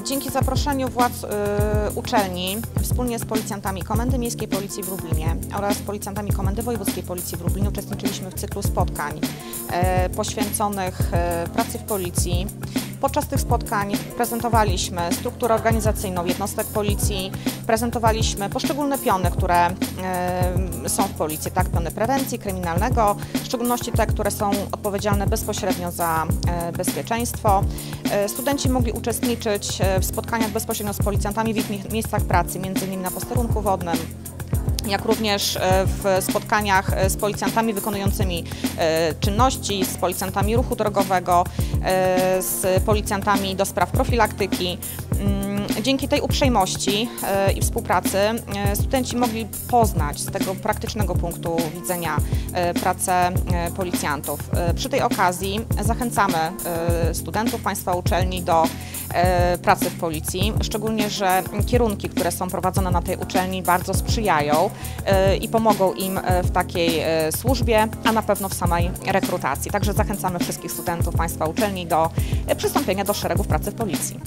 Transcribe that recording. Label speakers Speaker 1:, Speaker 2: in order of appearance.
Speaker 1: Dzięki zaproszeniu władz y, uczelni wspólnie z policjantami Komendy Miejskiej Policji w Lublinie oraz policjantami Komendy Wojewódzkiej Policji w Lublinie uczestniczyliśmy w cyklu spotkań e, poświęconych e, pracy w policji. Podczas tych spotkań prezentowaliśmy strukturę organizacyjną jednostek policji, prezentowaliśmy poszczególne piony, które są w policji, tak, piony prewencji, kryminalnego, w szczególności te, które są odpowiedzialne bezpośrednio za e, bezpieczeństwo. E, Studenci mogli uczestniczyć e, w spotkaniach bezpośrednio z policjantami w ich mie- miejscach pracy, m.in. na posterunku wodnym, jak również e, w spotkaniach e, z policjantami wykonującymi e, czynności, z policjantami ruchu drogowego, z policjantami do spraw profilaktyki. Mm, Dzięki tej uprzejmości i współpracy studenci mogli poznać z tego praktycznego punktu widzenia pracę policjantów. Przy tej okazji zachęcamy studentów Państwa uczelni do pracy w policji, szczególnie, że kierunki, które są prowadzone na tej uczelni bardzo sprzyjają e, i pomogą im e, w takiej e, służbie, a na pewno w samej rekrutacji. Także zachęcamy wszystkich studentów Państwa uczelni do e, przystąpienia do szeregów pracy w policji.